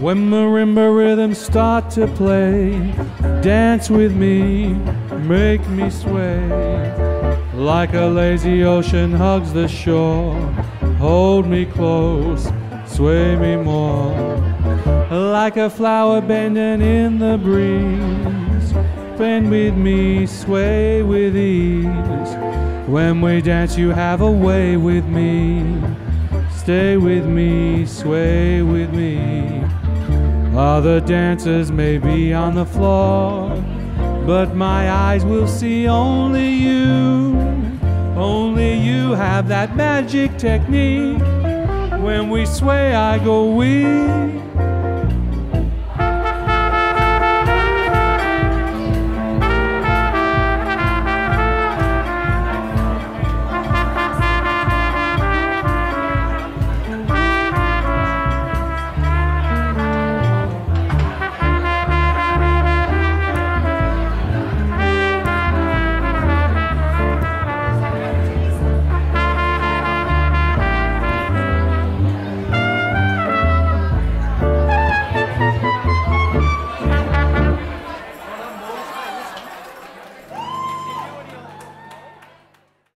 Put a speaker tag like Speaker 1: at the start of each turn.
Speaker 1: When marimba rhythms start to play, dance with me, make me sway. Like a lazy ocean hugs the shore, hold me close, sway me more. Like a flower bending in the breeze, bend with me, sway with ease. When we dance, you have a way with me. Stay with me, sway with me. Other dancers may be on the floor, but my eyes will see only you. Only you have that magic technique. When we sway, I go weak.